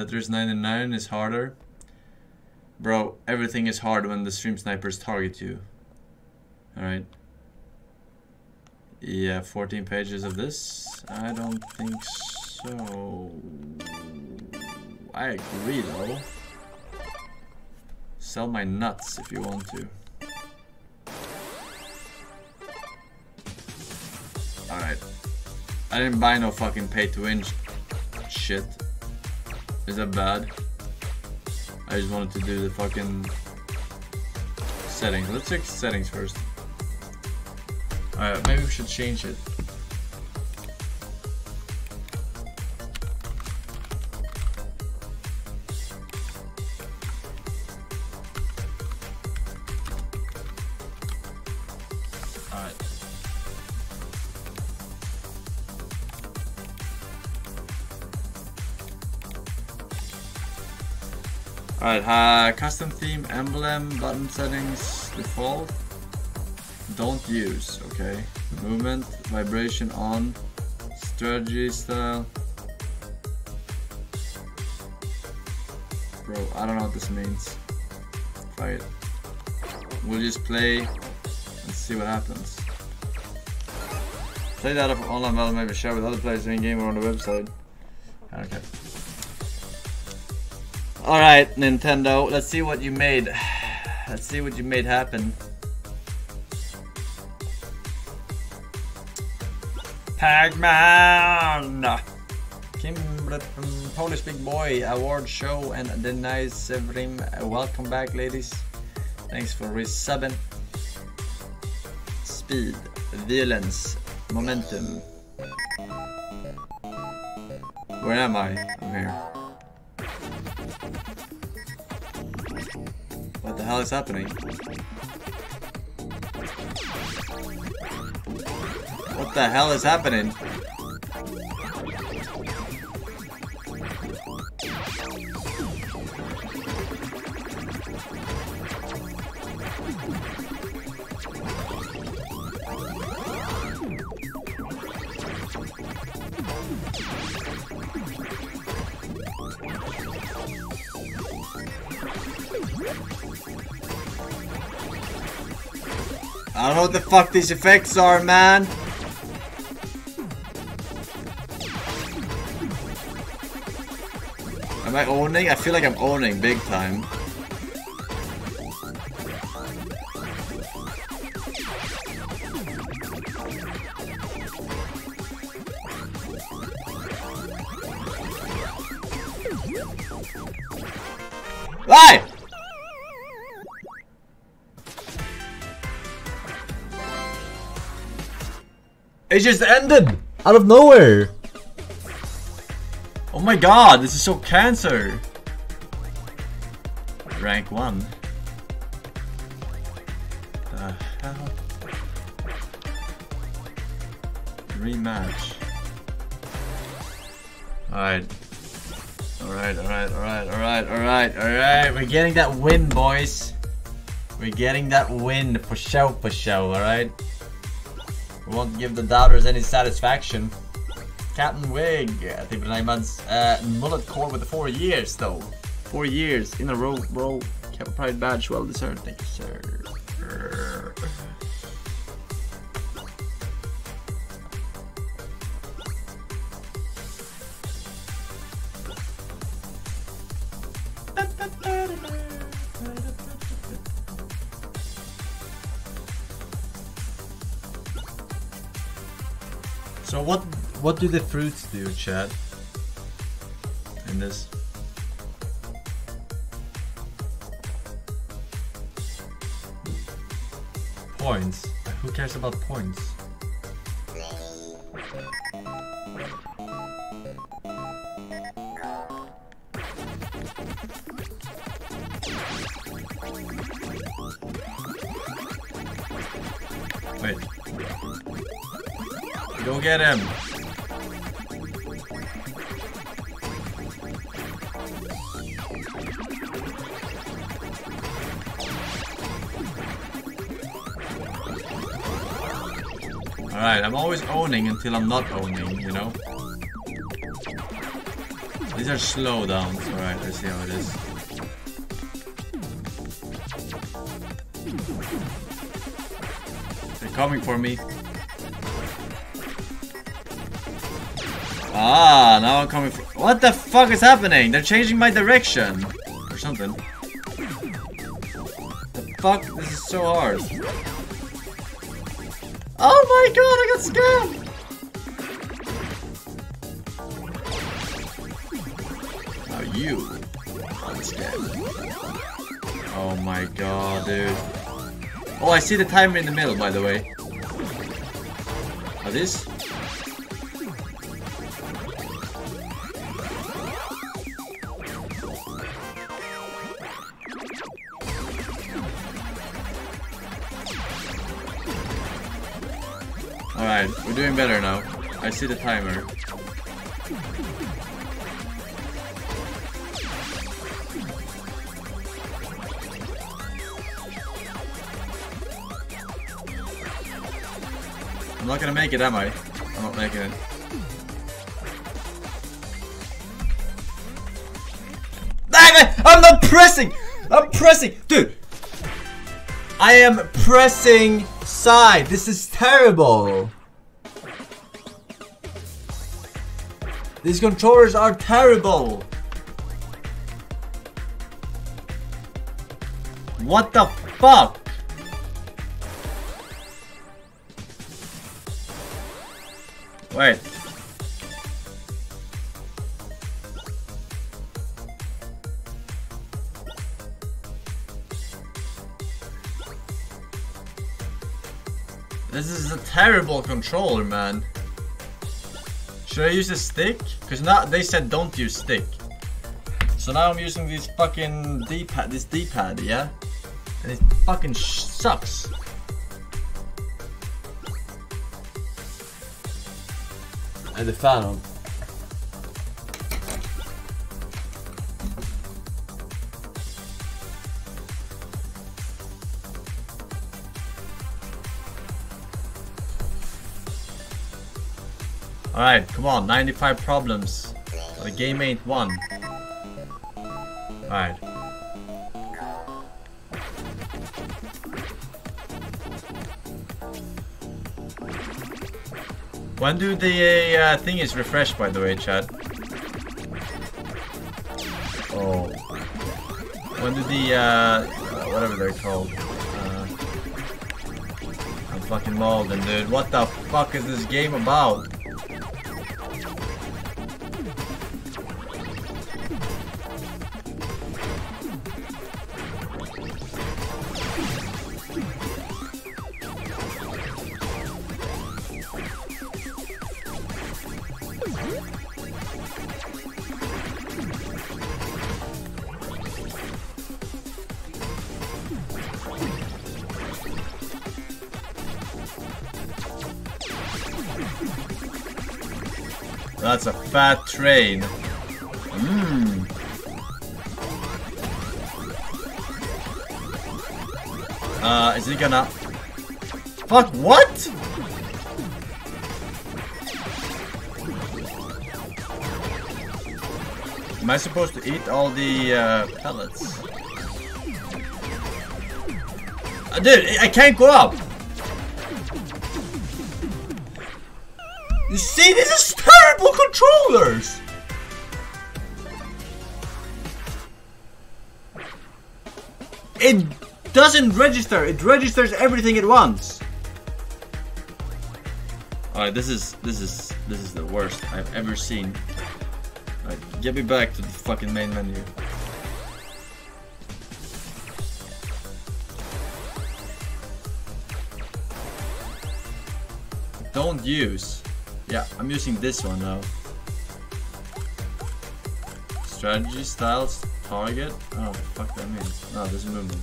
Tetris 99 is harder. Bro, everything is hard when the stream snipers target you. Alright. Yeah, 14 pages of this? I don't think so. I agree though. Sell my nuts if you want to. Alright. I didn't buy no fucking pay to win shit. Is that bad? I just wanted to do the fucking settings. Let's check settings first. Alright, maybe we should change it. Alright, uh, custom theme, emblem, button settings, default. Don't use, okay. Movement, vibration on, strategy style. Bro, I don't know what this means. It. We'll just play and see what happens. Play that up online battle, maybe share with other players in game or on the website. Okay. Alright, Nintendo, let's see what you made. Let's see what you made happen. Pac-Man! Kim Polish Big Boy Award Show and Denise Severin. Welcome back, ladies. Thanks for resubbing. Speed, violence, momentum. Where am I? I'm here. Hell is happening? What the hell is happening? Know what the fuck these effects are, man. Am I owning? I feel like I'm owning big time. It just ended out of nowhere. Oh my god, this is so cancer. Rank 1. The hell? Rematch. Alright. Alright, alright, alright, alright, alright, alright. We're getting that win, boys. We're getting that win for show, for show, alright? We won't give the doubters any satisfaction. Captain Wig, I think nine months. Uh, mullet core with the four years though. Four years in a row, bro. Cap Pride badge, well deserved. Thank you, sir. So what what do the fruits do, Chad? In this? Points. Who cares about points? Get him. Alright, I'm always owning until I'm not owning, you know? These are slow downs. Alright, let's see how it is. They're coming for me. Ah, now I'm coming What the fuck is happening? They're changing my direction. Or something. The fuck? This is so hard. Oh my god, I got scammed! Now you got. Oh my god, dude. Oh, I see the timer in the middle, by the way. Oh, this? We're doing better now. I see the timer. I'm not gonna make it, am I? I'm not making it. I'm not pressing! I'm pressing! Dude! I am pressing side. This is terrible. These controllers are terrible. What the fuck? Wait. This is a terrible controller, man. Should I use a stick? Because now they said don't use stick. So now I'm using this fucking D-pad, this D-pad, yeah? And it fucking sucks. And the fan. Alright, come on, 95 problems. The game ain't won. Alright. When do the uh, thing is refreshed, by the way, chat? Oh. When do the, uh, whatever they're called. Uh, I'm fucking molding, dude. What the fuck is this game about? That's a fat train. Mmm. Uh, is he gonna... Fuck, what? Am I supposed to eat all the uh, pellets? Uh, dude, I can't go up! You see, this is terrible controllers! It doesn't register, it registers everything at once. Alright, this is this is this is the worst I've ever seen. Alright, get me back to the fucking main menu. Don't use. Yeah, I'm using this one now. Strategy, styles, target. Oh, fuck that means. No, there's movement.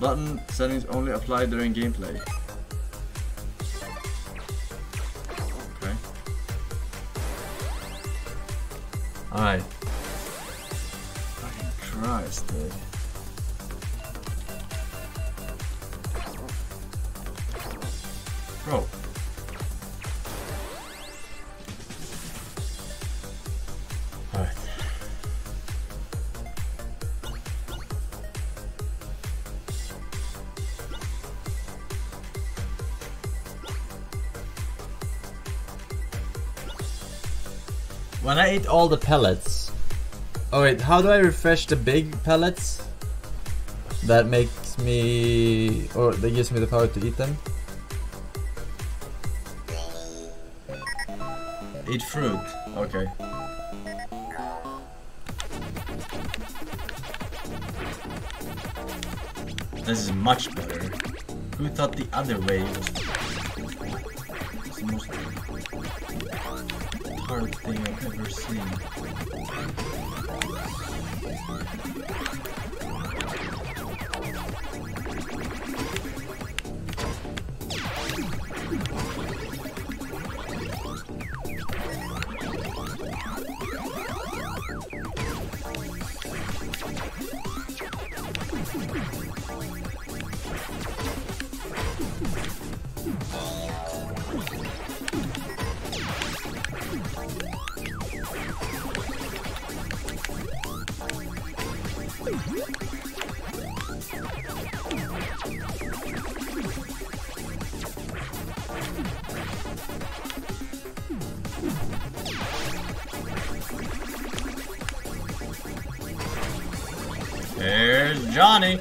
Button settings only apply during gameplay. Okay. Alright. Fucking Christ, dude. Bro. When I eat all the pellets... Oh wait, how do I refresh the big pellets? That makes me... or that gives me the power to eat them? Eat fruit. Okay. This is much better. Who thought the other way was hard thing I've ever seen? Johnny.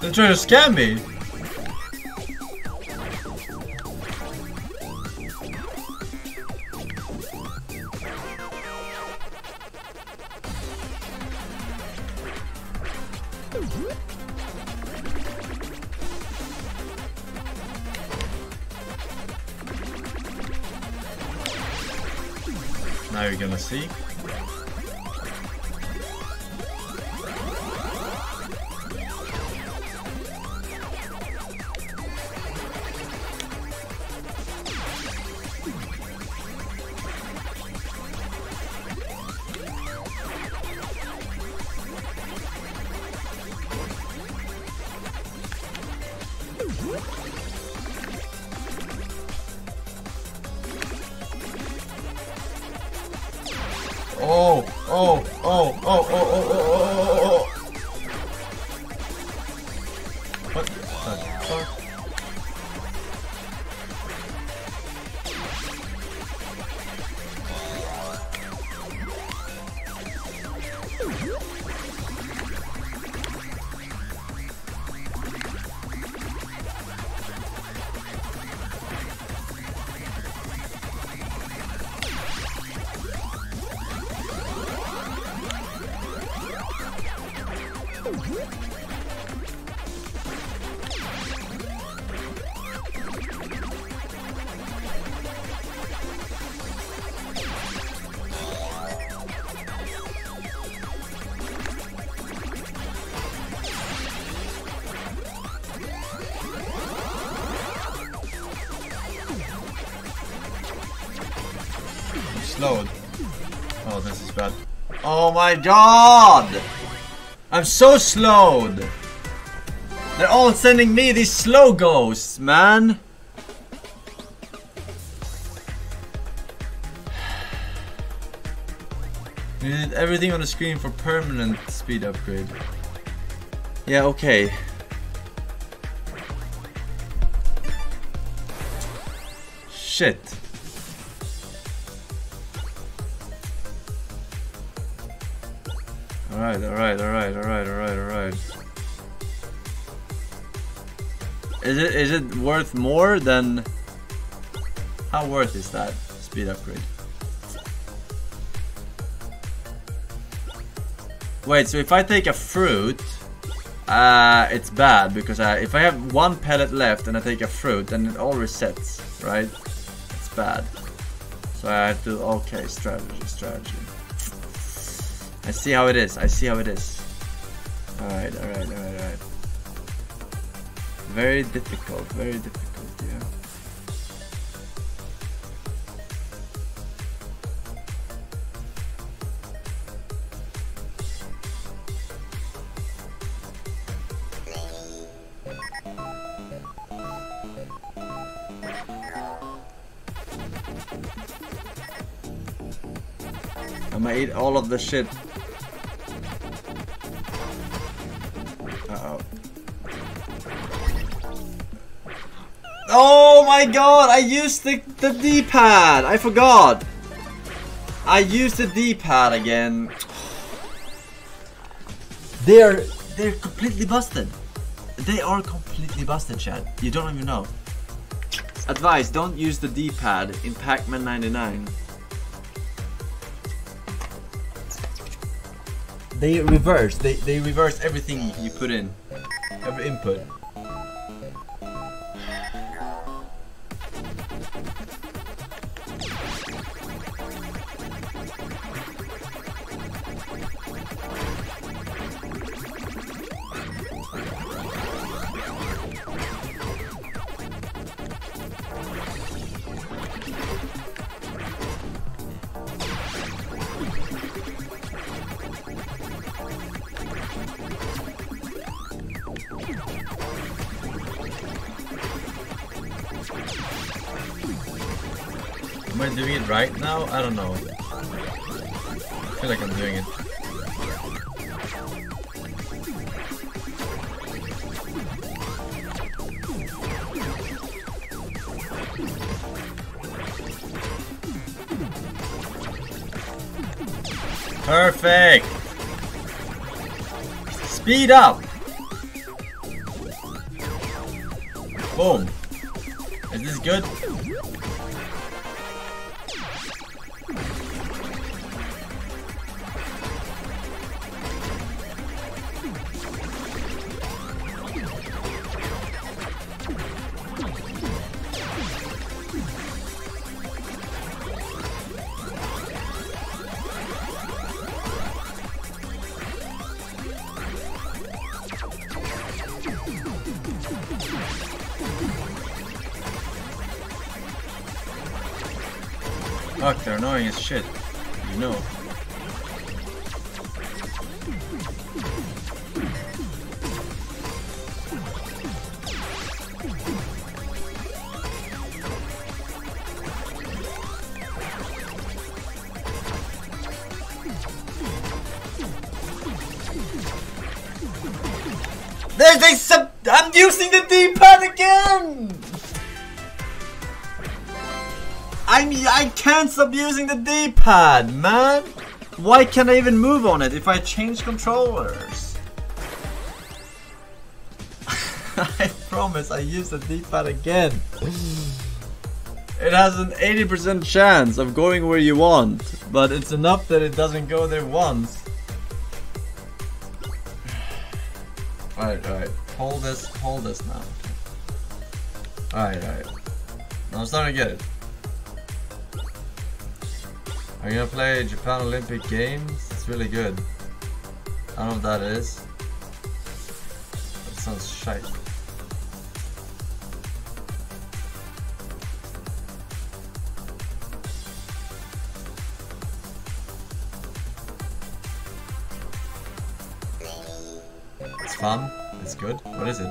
They're trying to scam me. assim. Oh, oh, oh, oh, oh, oh, oh, oh, oh, oh, oh. What the fuck? My god! I'm so slowed! They're all sending me these slow ghosts, man! You did everything on the screen for permanent speed upgrade. Yeah, okay. Shit. Alright, alright, alright, alright, alright, alright. Is it is it worth more than how worth is that speed upgrade? Wait, so if I take a fruit, uh, it's bad because I, if I have one pellet left and I take a fruit, then it all resets, right? It's bad. So I have to, okay, strategy, strategy. I see how it is, I see how it is. Alright, alright, alright, alright. Very difficult, very difficult, yeah. I'm gonna eat all of the shit. Oh my god, I used the, the D-pad. I forgot. I used the D-pad again. They're they're completely busted. They are completely busted, Chad. You don't even know. Advice, don't use the D-pad in Pac-Man 99. They reverse, they, they reverse everything you put in. Every input. Speed up! Fuck, they're annoying as shit. You know. Can't stop using the D-pad, man! Why can't I even move on it if I change controllers? I promise I use the D-pad again. It has an 80% chance of going where you want, but it's enough that it doesn't go there once. Alright, alright. Hold this, hold this now. Alright, alright. I'm starting to get it. I'm gonna play Japan Olympic Games. It's really good. I don't know what that is. That sounds shite. It's fun. It's good. What is it?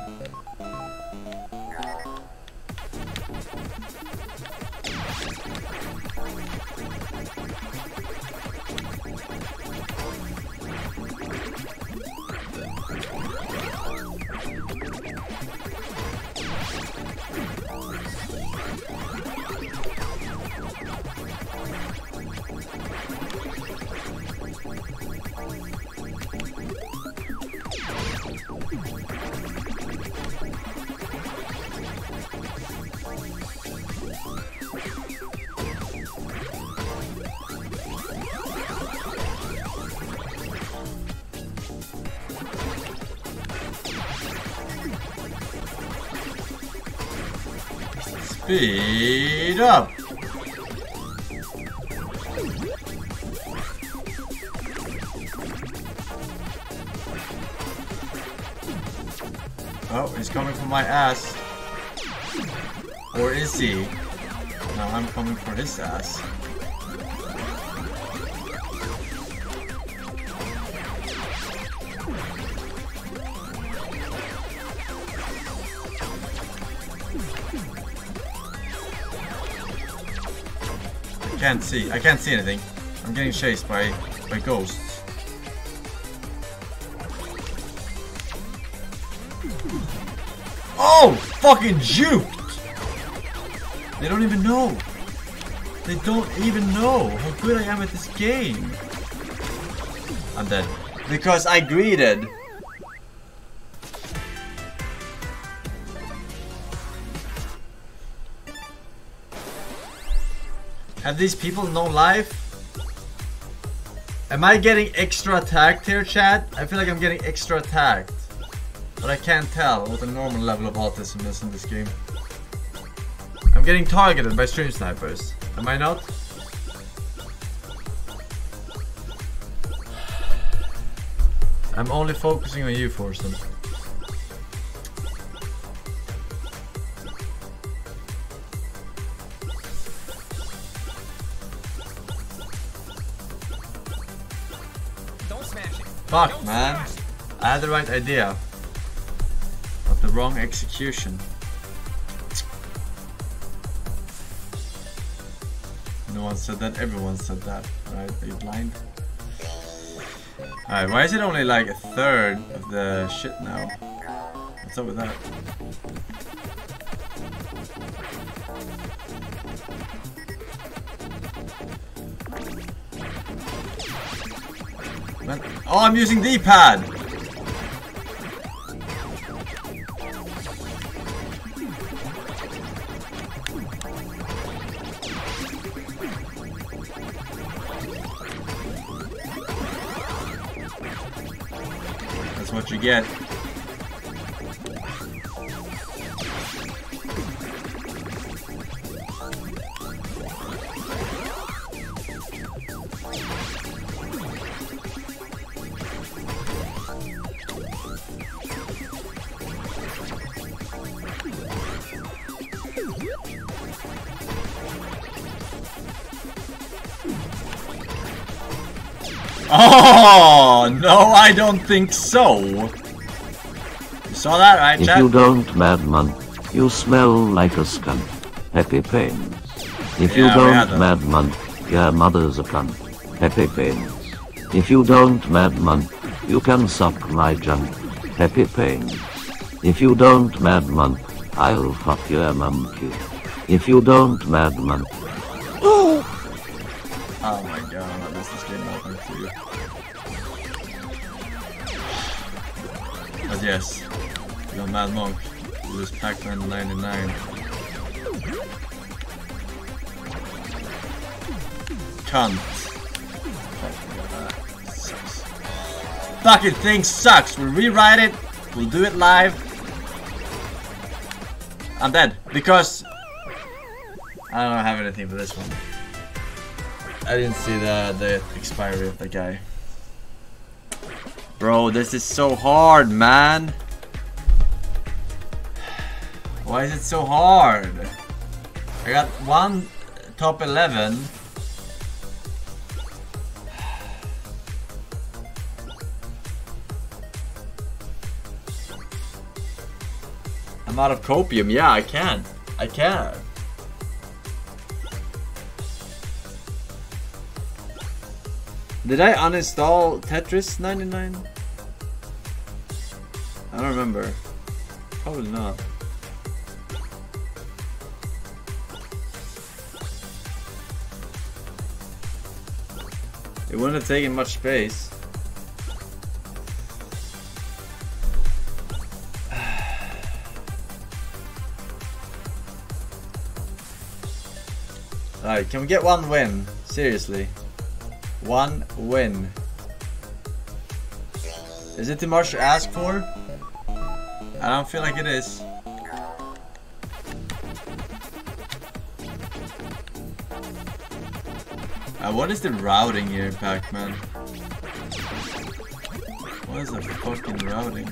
Oh, he's coming for my ass. Or is he? No, I'm coming for his ass. I can't see. I can't see anything. I'm getting chased by by ghosts. Oh, fucking juked! They don't even know. They don't even know how good I am at this game. I'm dead. Because I greeted. Have these people no life? Am I getting extra attacked here, chat? I feel like I'm getting extra attacked. But I can't tell what the normal level of autism is in this game. I'm getting targeted by stream snipers. Am I not? I'm only focusing on you, Forsen. Don't. Fuck, man. I had the right idea. But the wrong execution. No one said that, everyone said that. Right, are you blind? Alright, why is it only like a third of the shit now? What's up with that? Man. Oh, I'm using D-pad! I don't think so. You saw that, right, If you don't, madman, you smell like a skunk. Happy pains. If you Yeah, had don't, madman, your mother's a cunt. Happy pains. If you don't, madman, you can suck my junk. Happy pains. If you don't, madman, I'll fuck your monkey. If you don't, madman, Oh my god, this is getting nothing to you. Yes, you're mad monk. You lose Pac-Man 99. Cunt. Fucking thing sucks. We'll rewrite it. We'll do it live. I'm dead because I don't have anything for this one. I didn't see the the expiry of the guy. Bro, this is so hard, man. Why is it so hard? I got one top 11. I'm out of copium. Yeah, I can. I can. Did I uninstall Tetris 99? I don't remember. Probably not. It wouldn't have taken much space. Alright, can we get one win? Seriously. One win. Is it too much to ask for? I don't feel like it is. Uh, what is the routing here, Pac-Man? What is the fucking routing?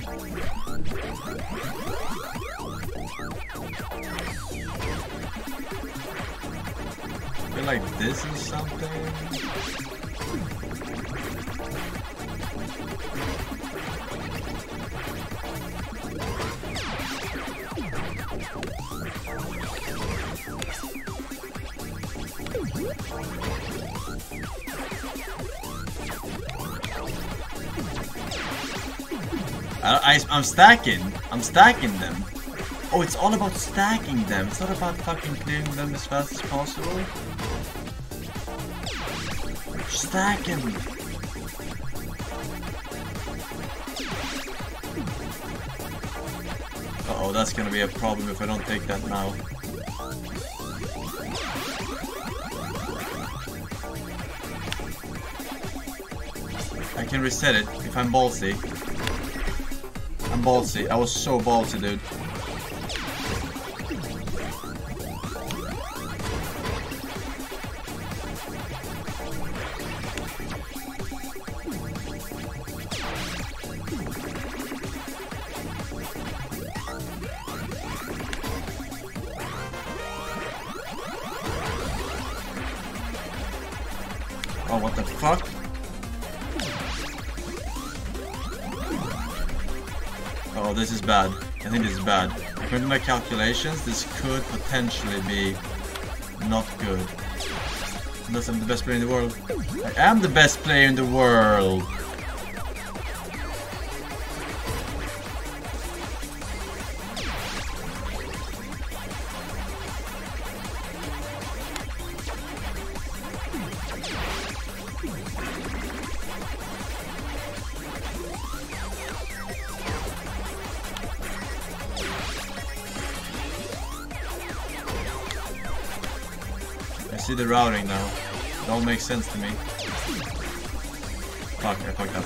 I feel like this is something. I, I'm stacking. I'm stacking them. Oh, it's all about stacking them. It's not about fucking clearing them as fast as possible. Stack him. Oh, that's gonna be a problem if I don't take that now. I can reset it if I'm ballsy. I'm ballsy. I was so ballsy, dude. Calculations, this could potentially be not good. Unless I'm the best player in the world. I am the best player in the world! See the routing now. It all makes sense to me. Fuck, I fucked up.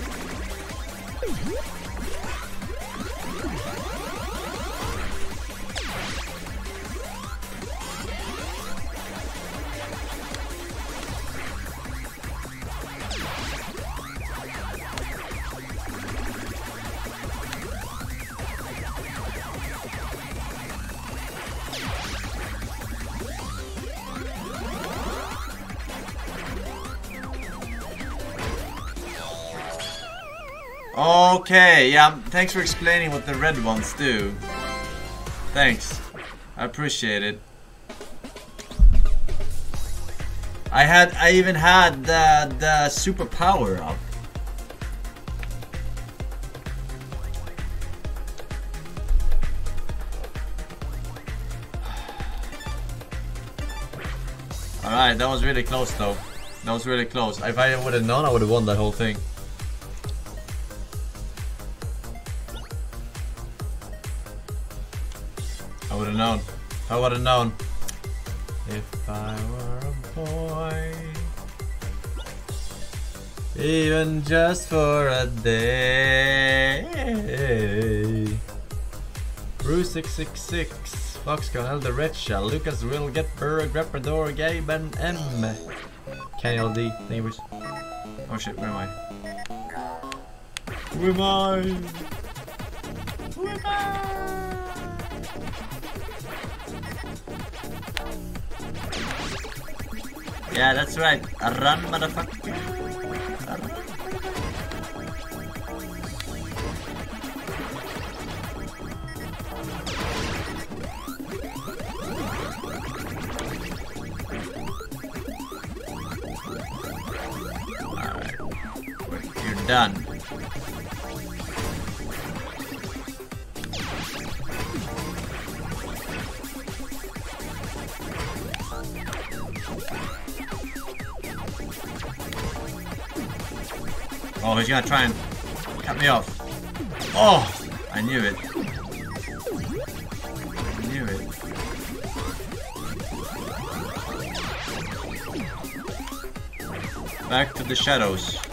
Okay, yeah, um, thanks for explaining what the red ones do. Thanks. I appreciate it. I had, I even had the, the superpower up. Alright, that was really close though. That was really close. If I would have known, I would have won that whole thing. I would have known. If I were a boy. Even just for a day. Bruce 666. Fox Foxconn, the Red Shell, Lucas Will, Get Burr, Greppador, Gabe, and M. Kenny LD, neighbors. Oh shit, where am I? Who am I? Who am I? Yeah, that's right. A run, motherfucker. A run. Alright. You're done. Oh, he's gonna try and cut me off. Oh, I knew it. I knew it. Back to the shadows.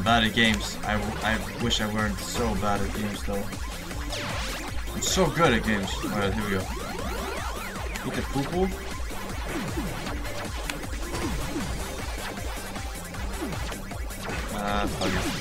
I'm bad at games. I, I wish I weren't so bad at games though. I'm so good at games. Alright, here we go. Eat the poo poo. Ah, fuck it.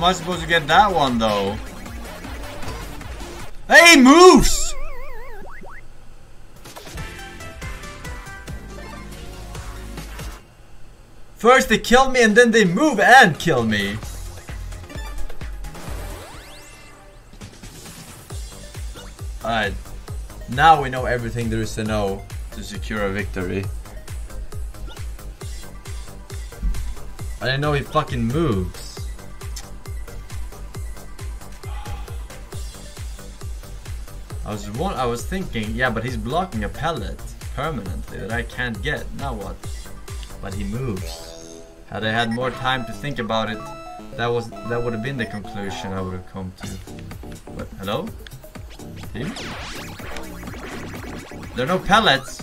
Am I supposed to get that one though? Hey, he moves! First they kill me and then they move and kill me. Alright. Now we know everything there is to know to secure a victory. I didn't know he fucking moves. I was one, I was thinking, yeah, but he's blocking a pellet permanently that I can't get. Now what? But he moves. Had I had more time to think about it, that was that would have been the conclusion I would have come to. But hello? Team? There are no pellets.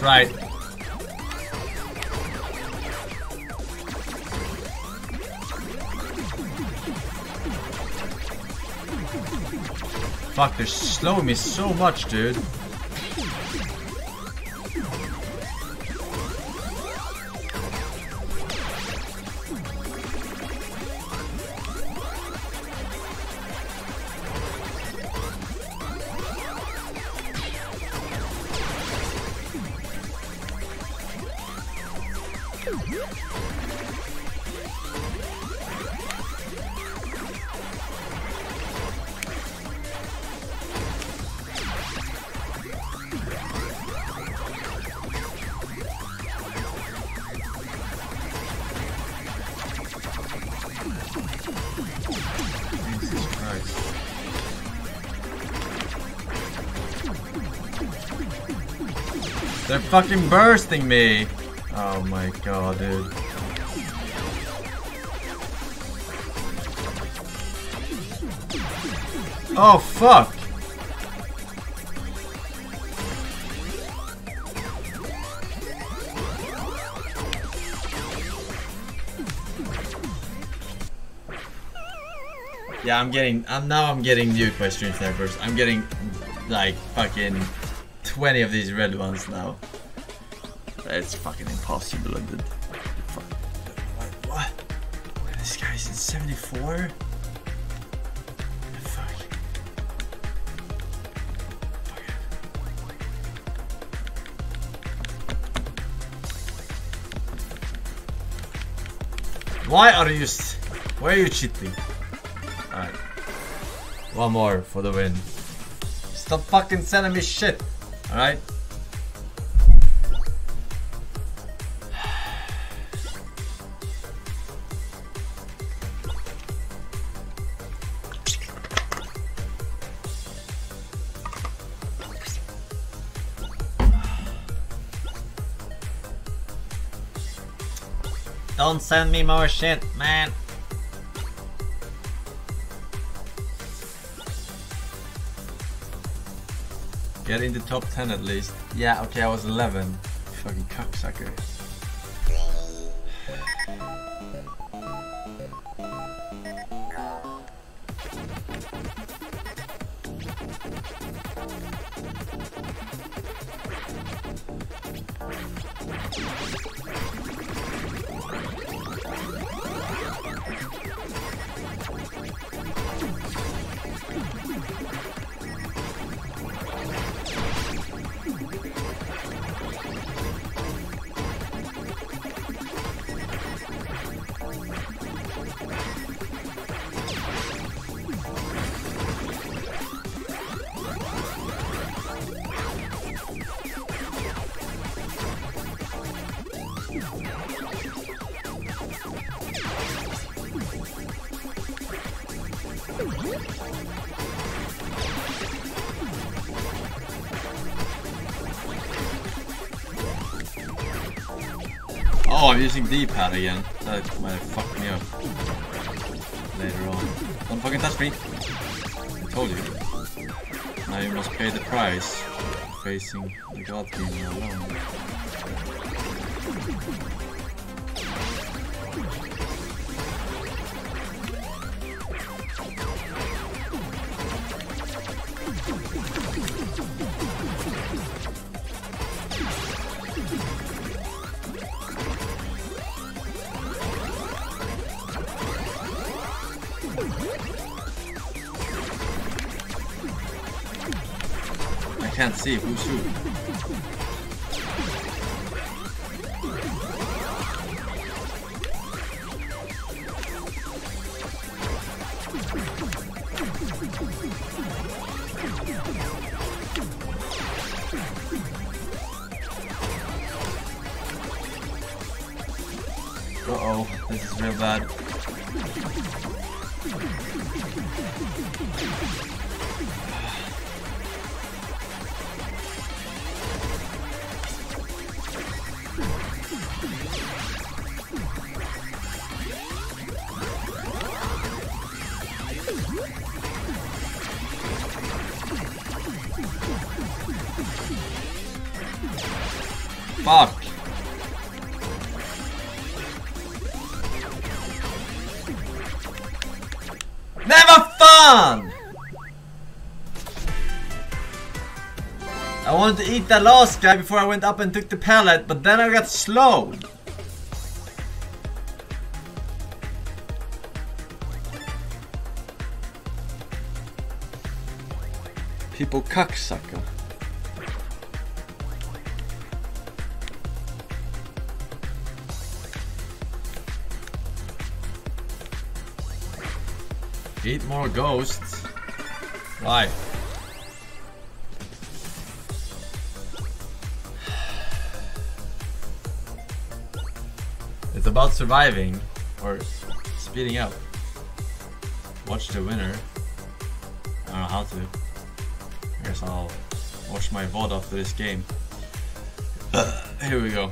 That's right. Fuck, they're slowing me so much, dude. They're fucking bursting me! Oh my god, dude. Oh fuck! Yeah, I'm getting. I'm now. I'm getting nuked by stream snipers. I'm getting like fucking 20 of these red ones now. It's fucking impossible. Dude. Fuck. What? what? This guy's in 74. Fuck. Fuck. Why are you? Why are you cheating? Alright. One more for the win. Stop fucking sending me shit. Alright. Don't send me more shit, man. Get in the top 10 at least. Yeah, okay, I was 11. Fucking cocksucker. D-pad again. That might have fucked me up later on. Don't fucking touch me! I told you. Now you must pay the price facing the God King alone. I I wanted to eat that last guy before I went up and took the pellet, but then I got slowed. People cocksucker. Eat more ghosts. Why? About surviving or speeding up. Watch the winner. I don't know how to. I guess I'll watch my VOD after this game. Here we go.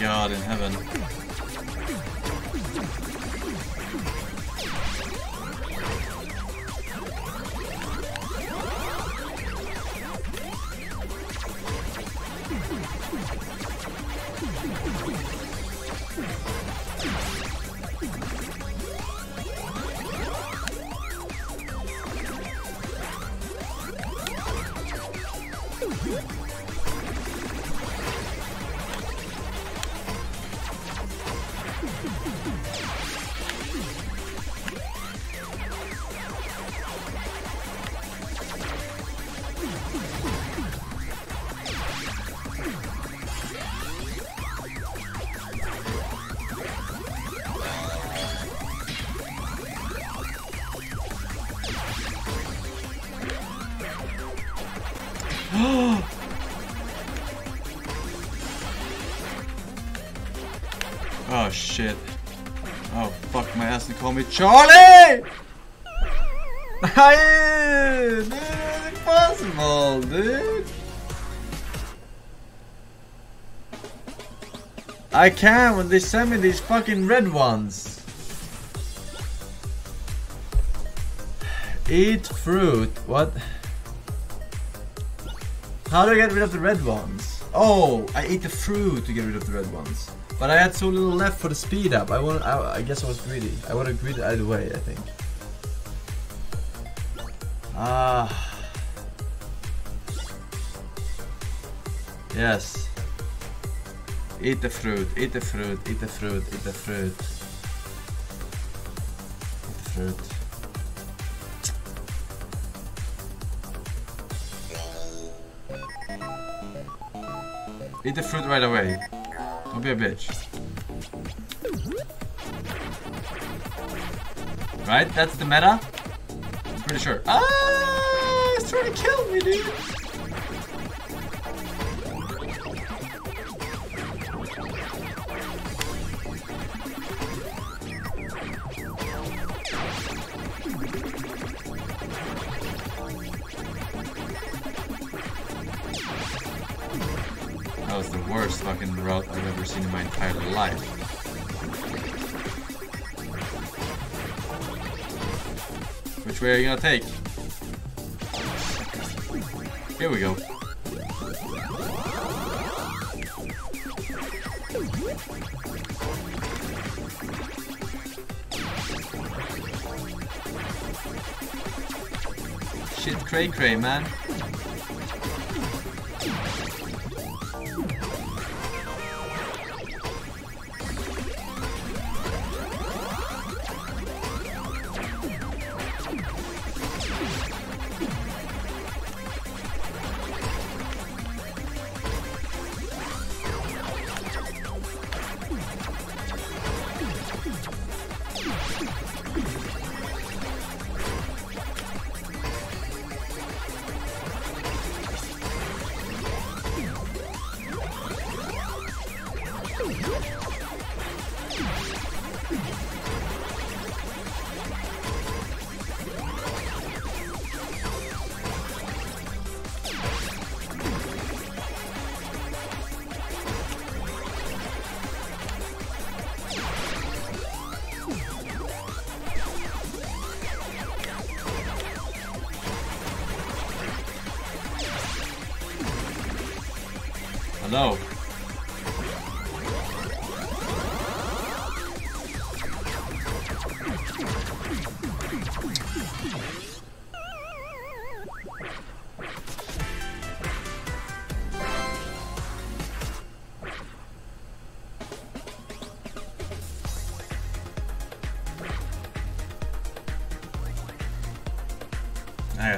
God, in heaven. Call me Charlie! Dude, impossible, dude. I can when they send me these fucking red ones. Eat fruit. What? How do I get rid of the red ones? Oh, I ate the fruit to get rid of the red ones. But I had so little left for the speed up. I want. I, I guess I was greedy. I would have greedy either way. I think. Ah. Yes. Eat the fruit. Eat the fruit. Eat the fruit. Eat the fruit. Eat the fruit. Eat the fruit right away. Don't be a bitch. Right? That's the meta? I'm pretty sure. Ah! It's trying to kill me, dude! Are gonna take? Here we go. Shit cray cray man.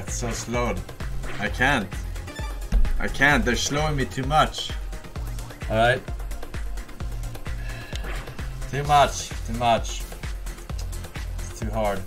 Got so slowed. I can't. I can't. They're slowing me too much. Alright. Too much. Too much. It's too hard.